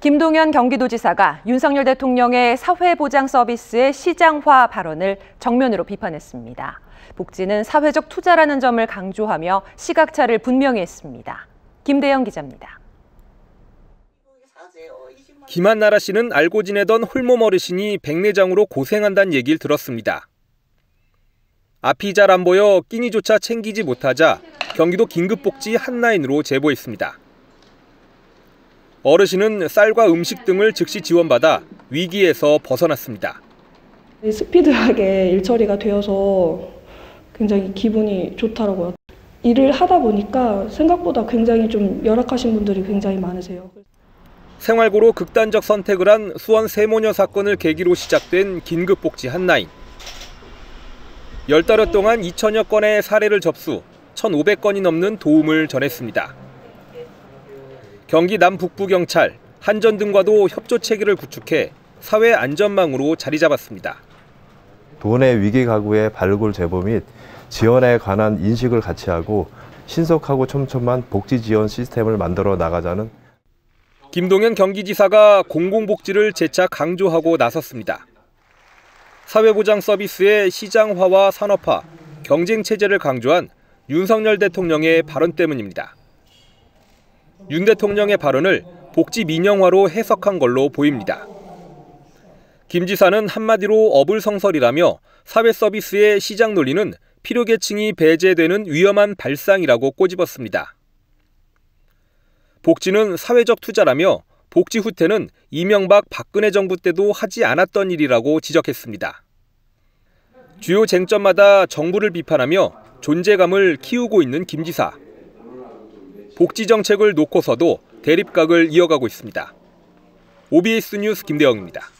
김동연 경기도지사가 윤석열 대통령의 사회보장 서비스의 시장화 발언을 정면으로 비판했습니다. 복지는 사회적 투자라는 점을 강조하며 시각차를 분명히 했습니다. 김대영 기자입니다. 김한나라 씨는 알고 지내던 홀몸 어르신이 백내장으로 고생한다는 얘기를 들었습니다. 앞이 잘 안 보여 끼니조차 챙기지 못하자 경기도 긴급복지 한라인으로 제보했습니다. 어르신은 쌀과 음식 등을 즉시 지원받아 위기에서 벗어났습니다. 스피드하게 일 처리가 되어서 굉장히 기분이 좋더라고요. 일을 하다 보니까 생각보다 굉장히 좀 열악하신 분들이 굉장히 많으세요. 생활고로 극단적 선택을 한 수원 세모녀 사건을 계기로 시작된 긴급복지 한라인. 열 달여 동안 2천여 건의 사례를 접수, 1,500건이 넘는 도움을 전했습니다. 경기 남북부 경찰, 한전 등과도 협조 체계를 구축해 사회 안전망으로 자리 잡았습니다. 돈의 위기 가구의 발굴 제보 및 지원에 관한 인식을 같이 하고 신속하고 촘촘한 복지 지원 시스템을 만들어 나가자는 김동연 경기지사가 공공복지를 재차 강조하고 나섰습니다. 사회보장 서비스의 시장화와 산업화, 경쟁 체제를 강조한 윤석열 대통령의 발언 때문입니다. 윤 대통령의 발언을 복지 민영화로 해석한 걸로 보입니다. 김 지사는 한마디로 어불성설이라며 사회 서비스의 시장 논리는 필요계층이 배제되는 위험한 발상이라고 꼬집었습니다. 복지는 사회적 투자라며 복지 후퇴는 이명박 박근혜 정부 때도 하지 않았던 일이라고 지적했습니다. 주요 쟁점마다 정부를 비판하며 존재감을 키우고 있는 김 지사. 복지 정책을 놓고서도 대립각을 이어가고 있습니다. OBS 뉴스 김대영입니다.